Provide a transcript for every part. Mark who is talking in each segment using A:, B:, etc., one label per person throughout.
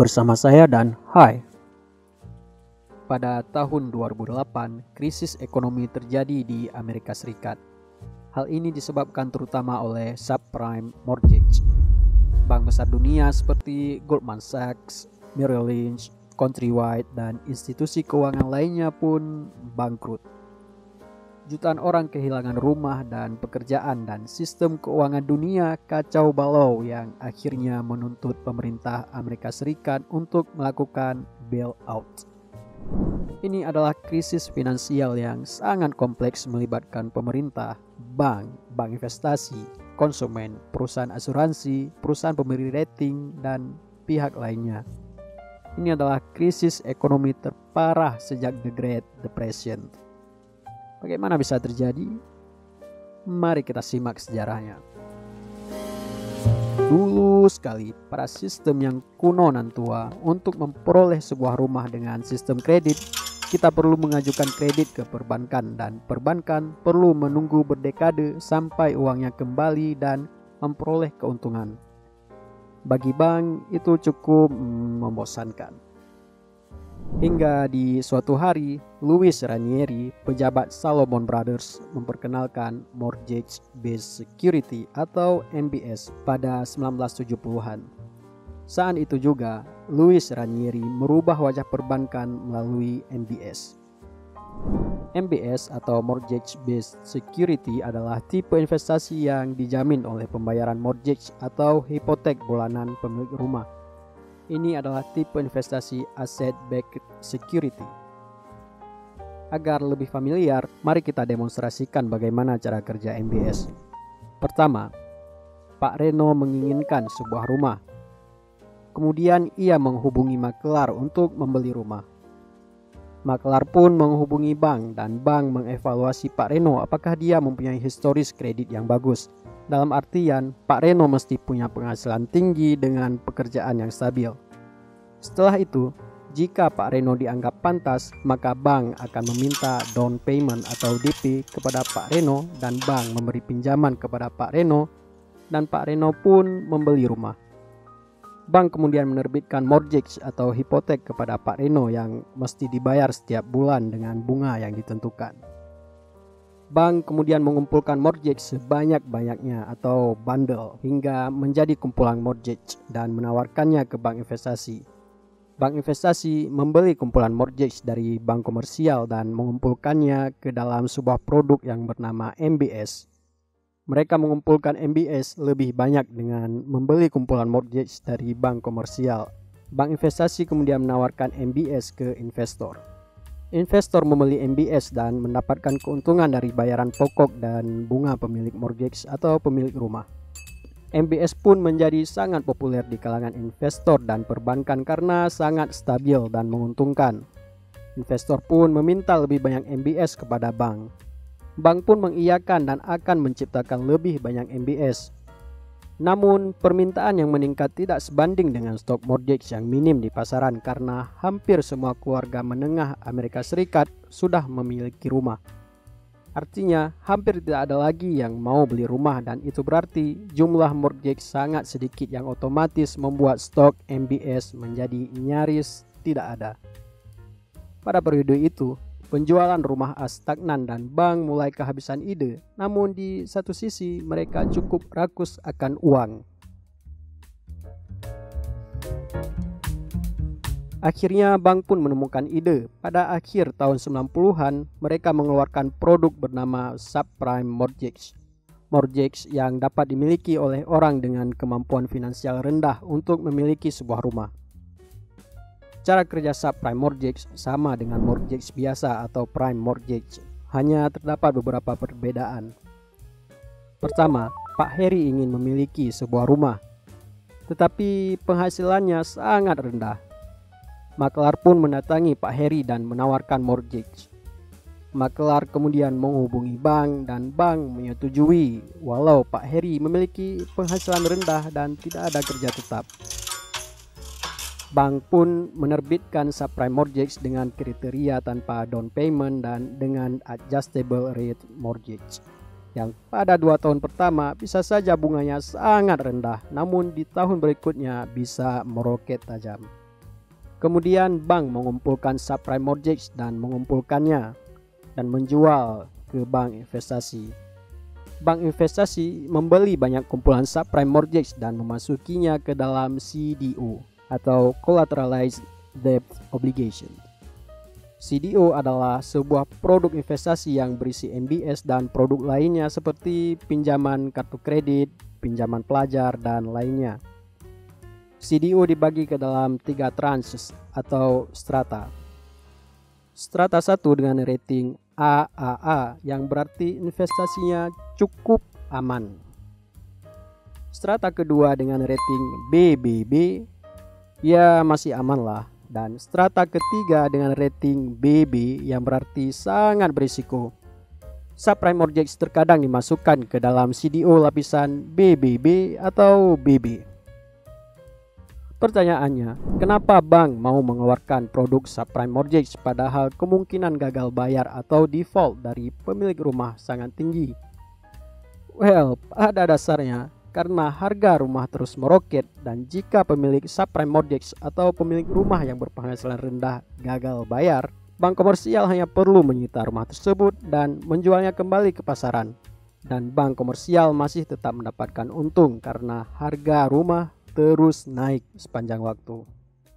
A: bersama saya dan Hai. Pada tahun 2008, krisis ekonomi terjadi di Amerika Serikat. Hal ini disebabkan terutama oleh subprime mortgage. Bank besar dunia seperti Goldman Sachs, Merrill Lynch, Countrywide, dan institusi keuangan lainnya pun bangkrut. Jutaan orang kehilangan rumah dan pekerjaan dan sistem keuangan dunia kacau balau yang akhirnya menuntut pemerintah Amerika Serikat untuk melakukan bailout. Ini adalah krisis finansial yang sangat kompleks melibatkan pemerintah, bank, bank investasi, konsumen, perusahaan asuransi, perusahaan pemberi rating, dan pihak lainnya. Ini adalah krisis ekonomi terparah sejak The Great Depression. Bagaimana bisa terjadi? Mari kita simak sejarahnya. Dulu sekali, pada sistem yang kuno dan tua, untuk memperoleh sebuah rumah dengan sistem kredit, kita perlu mengajukan kredit ke perbankan dan perbankan perlu menunggu berdekade sampai uangnya kembali dan memperoleh keuntungan. Bagi bank itu cukup membosankan. Hingga di suatu hari, Louis Ranieri, pejabat Salomon Brothers, memperkenalkan Mortgage Based Security atau MBS pada 1970-an. Saat itu juga, Louis Ranieri merubah wajah perbankan melalui MBS. MBS atau Mortgage Based Security adalah tipe investasi yang dijamin oleh pembayaran mortgage atau hipotek bulanan pemilik rumah ini adalah tipe investasi asset backed security. Agar lebih familiar, mari kita demonstrasikan bagaimana cara kerja MBS. Pertama, Pak Reno menginginkan sebuah rumah. Kemudian ia menghubungi makelar untuk membeli rumah. Makelar pun menghubungi bank dan bank mengevaluasi Pak Reno apakah dia mempunyai historis kredit yang bagus dalam artian, Pak Reno mesti punya penghasilan tinggi dengan pekerjaan yang stabil. Setelah itu, jika Pak Reno dianggap pantas, maka bank akan meminta down payment atau DP kepada Pak Reno dan bank memberi pinjaman kepada Pak Reno dan Pak Reno pun membeli rumah. Bank kemudian menerbitkan mortgage atau hipotek kepada Pak Reno yang mesti dibayar setiap bulan dengan bunga yang ditentukan. Bank kemudian mengumpulkan mortgage sebanyak-banyaknya atau bundle hingga menjadi kumpulan mortgage dan menawarkannya ke bank investasi. Bank investasi membeli kumpulan mortgage dari bank komersial dan mengumpulkannya ke dalam sebuah produk yang bernama MBS. Mereka mengumpulkan MBS lebih banyak dengan membeli kumpulan mortgage dari bank komersial. Bank investasi kemudian menawarkan MBS ke investor. Investor membeli MBS dan mendapatkan keuntungan dari bayaran pokok dan bunga pemilik mortgage atau pemilik rumah. MBS pun menjadi sangat populer di kalangan investor dan perbankan karena sangat stabil dan menguntungkan. Investor pun meminta lebih banyak MBS kepada bank. Bank pun mengiyakan dan akan menciptakan lebih banyak MBS namun, permintaan yang meningkat tidak sebanding dengan stok mortgage yang minim di pasaran karena hampir semua keluarga menengah Amerika Serikat sudah memiliki rumah. Artinya, hampir tidak ada lagi yang mau beli rumah dan itu berarti jumlah mortgage sangat sedikit yang otomatis membuat stok MBS menjadi nyaris tidak ada. Pada periode itu, Penjualan rumah as stagnan dan bank mulai kehabisan ide, namun di satu sisi mereka cukup rakus akan uang. Akhirnya bank pun menemukan ide. Pada akhir tahun 90-an, mereka mengeluarkan produk bernama subprime mortgage. Mortgage yang dapat dimiliki oleh orang dengan kemampuan finansial rendah untuk memiliki sebuah rumah. Cara kerja subprime mortgage sama dengan mortgage biasa atau prime mortgage, hanya terdapat beberapa perbedaan. Pertama, Pak Heri ingin memiliki sebuah rumah, tetapi penghasilannya sangat rendah. Makelar pun mendatangi Pak Heri dan menawarkan mortgage. Makelar kemudian menghubungi bank dan bank menyetujui walau Pak Heri memiliki penghasilan rendah dan tidak ada kerja tetap. Bank pun menerbitkan subprime mortgage dengan kriteria tanpa down payment dan dengan adjustable rate mortgage yang pada dua tahun pertama bisa saja bunganya sangat rendah namun di tahun berikutnya bisa meroket tajam. Kemudian bank mengumpulkan subprime mortgage dan mengumpulkannya dan menjual ke bank investasi. Bank investasi membeli banyak kumpulan subprime mortgage dan memasukinya ke dalam CDO atau Collateralized Debt Obligation. CDO adalah sebuah produk investasi yang berisi MBS dan produk lainnya seperti pinjaman kartu kredit, pinjaman pelajar, dan lainnya. CDO dibagi ke dalam tiga tranches atau strata. Strata 1 dengan rating AAA yang berarti investasinya cukup aman. Strata kedua dengan rating BBB ya masih aman lah dan strata ketiga dengan rating BB yang berarti sangat berisiko. Subprime mortgage terkadang dimasukkan ke dalam CDO lapisan BBB atau BB. Pertanyaannya, kenapa bank mau mengeluarkan produk subprime mortgage padahal kemungkinan gagal bayar atau default dari pemilik rumah sangat tinggi? Well, pada dasarnya karena harga rumah terus meroket dan jika pemilik subprime mortgage atau pemilik rumah yang berpenghasilan rendah gagal bayar, bank komersial hanya perlu menyita rumah tersebut dan menjualnya kembali ke pasaran. Dan bank komersial masih tetap mendapatkan untung karena harga rumah terus naik sepanjang waktu.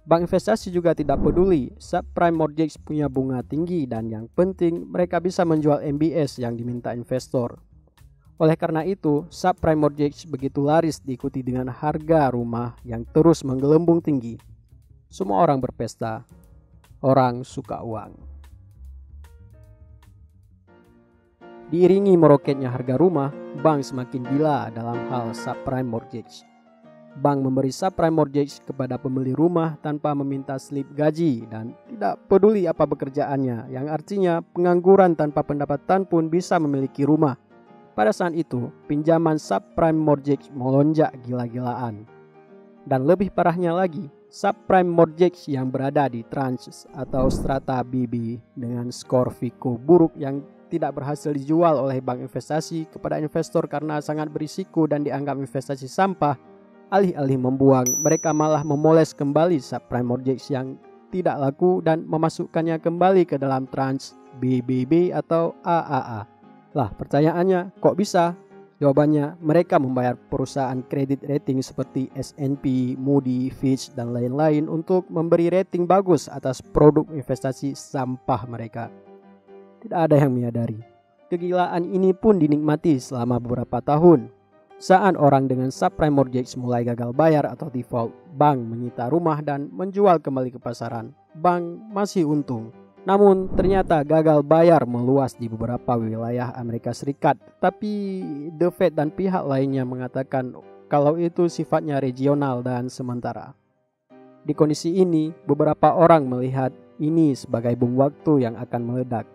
A: Bank investasi juga tidak peduli subprime mortgage punya bunga tinggi dan yang penting mereka bisa menjual MBS yang diminta investor. Oleh karena itu, subprime mortgage begitu laris diikuti dengan harga rumah yang terus menggelembung tinggi. Semua orang berpesta, orang suka uang. Diiringi meroketnya harga rumah, bank semakin gila dalam hal subprime mortgage. Bank memberi subprime mortgage kepada pembeli rumah tanpa meminta slip gaji dan tidak peduli apa pekerjaannya, yang artinya pengangguran tanpa pendapatan pun bisa memiliki rumah. Pada saat itu, pinjaman subprime mortgage melonjak gila-gilaan. Dan lebih parahnya lagi, subprime mortgage yang berada di tranche atau strata BB dengan skor FICO buruk yang tidak berhasil dijual oleh bank investasi kepada investor karena sangat berisiko dan dianggap investasi sampah Alih-alih membuang, mereka malah memoles kembali subprime mortgage yang tidak laku dan memasukkannya kembali ke dalam tranche BBB atau AAA. Lah pertanyaannya, kok bisa? Jawabannya, mereka membayar perusahaan kredit rating seperti S&P, Moody, Fitch, dan lain-lain untuk memberi rating bagus atas produk investasi sampah mereka. Tidak ada yang menyadari. Kegilaan ini pun dinikmati selama beberapa tahun saat orang dengan subprime mortgage mulai gagal bayar atau default, bank menyita rumah dan menjual kembali ke pasaran. Bank masih untung. Namun ternyata gagal bayar meluas di beberapa wilayah Amerika Serikat. Tapi The Fed dan pihak lainnya mengatakan kalau itu sifatnya regional dan sementara. Di kondisi ini, beberapa orang melihat ini sebagai bom waktu yang akan meledak.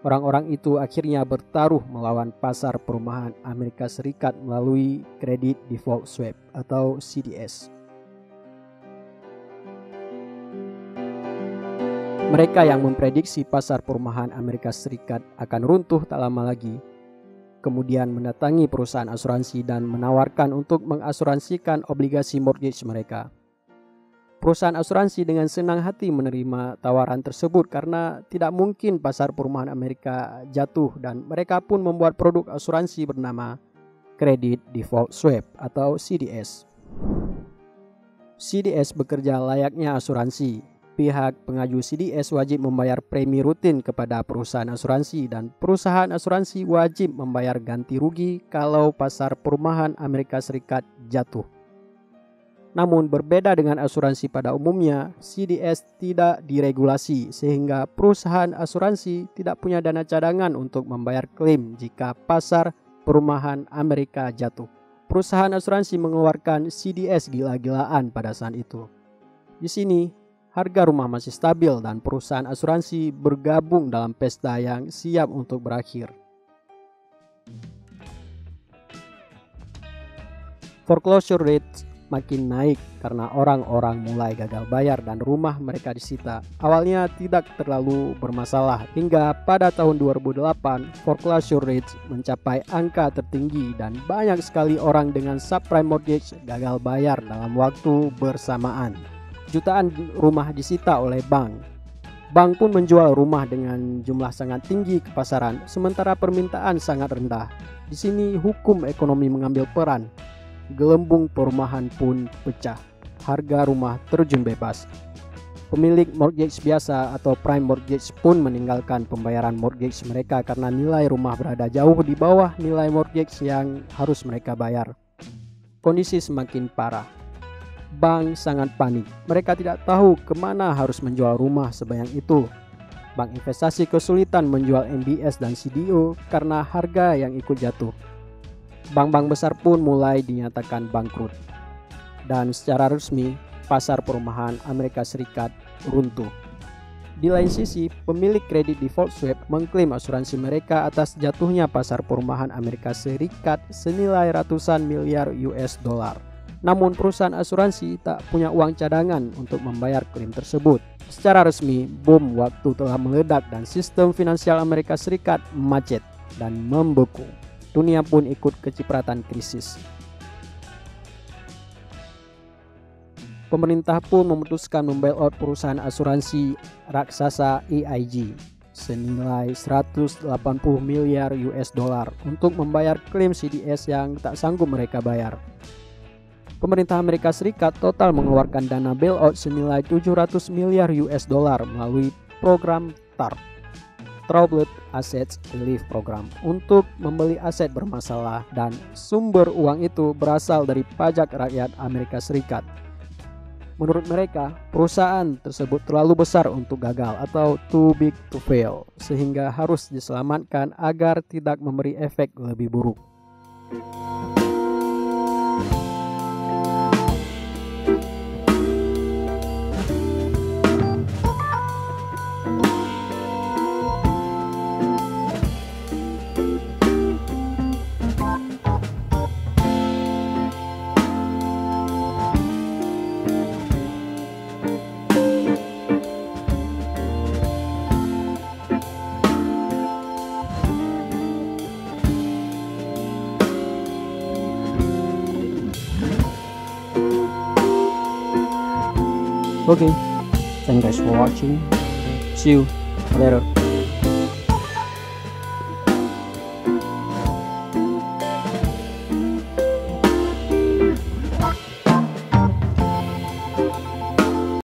A: Orang-orang itu akhirnya bertaruh melawan pasar perumahan Amerika Serikat melalui Credit Default Swap atau CDS. Mereka yang memprediksi pasar perumahan Amerika Serikat akan runtuh tak lama lagi, kemudian mendatangi perusahaan asuransi dan menawarkan untuk mengasuransikan obligasi mortgage mereka. Perusahaan asuransi dengan senang hati menerima tawaran tersebut karena tidak mungkin pasar perumahan Amerika jatuh dan mereka pun membuat produk asuransi bernama Credit Default Swap atau CDS. CDS bekerja layaknya asuransi. Pihak pengaju CDS wajib membayar premi rutin kepada perusahaan asuransi dan perusahaan asuransi wajib membayar ganti rugi kalau pasar perumahan Amerika Serikat jatuh. Namun berbeda dengan asuransi pada umumnya, CDS tidak diregulasi sehingga perusahaan asuransi tidak punya dana cadangan untuk membayar klaim jika pasar perumahan Amerika jatuh. Perusahaan asuransi mengeluarkan CDS gila-gilaan pada saat itu. Di sini, harga rumah masih stabil dan perusahaan asuransi bergabung dalam pesta yang siap untuk berakhir. Foreclosure rate makin naik karena orang-orang mulai gagal bayar dan rumah mereka disita. Awalnya tidak terlalu bermasalah hingga pada tahun 2008 foreclosure rate mencapai angka tertinggi dan banyak sekali orang dengan subprime mortgage gagal bayar dalam waktu bersamaan. Jutaan rumah disita oleh bank. Bank pun menjual rumah dengan jumlah sangat tinggi ke pasaran, sementara permintaan sangat rendah. Di sini hukum ekonomi mengambil peran. Gelembung perumahan pun pecah. Harga rumah terjun bebas. Pemilik mortgage biasa atau prime mortgage pun meninggalkan pembayaran mortgage mereka karena nilai rumah berada jauh di bawah nilai mortgage yang harus mereka bayar. Kondisi semakin parah Bank sangat panik. Mereka tidak tahu ke mana harus menjual rumah sebanyak itu. Bank investasi kesulitan menjual MBS dan CDO karena harga yang ikut jatuh. Bank-bank besar pun mulai dinyatakan bangkrut. Dan secara resmi, pasar perumahan Amerika Serikat runtuh. Di lain sisi, pemilik kredit default swap mengklaim asuransi mereka atas jatuhnya pasar perumahan Amerika Serikat senilai ratusan miliar US dollar. Namun perusahaan asuransi tak punya uang cadangan untuk membayar klaim tersebut. Secara resmi, bom waktu telah meledak dan sistem finansial Amerika Serikat macet dan membeku. Dunia pun ikut kecipratan krisis. Pemerintah pun memutuskan membailout perusahaan asuransi raksasa AIG senilai 180 miliar US dollar untuk membayar klaim CDS yang tak sanggup mereka bayar pemerintah Amerika Serikat total mengeluarkan dana bailout senilai 700 miliar US dollar melalui program TARP Troubled Assets Relief Program untuk membeli aset bermasalah dan sumber uang itu berasal dari pajak rakyat Amerika Serikat. Menurut mereka, perusahaan tersebut terlalu besar untuk gagal atau too big to fail sehingga harus diselamatkan agar tidak memberi efek lebih buruk. Okay, thank you guys for watching. See you later.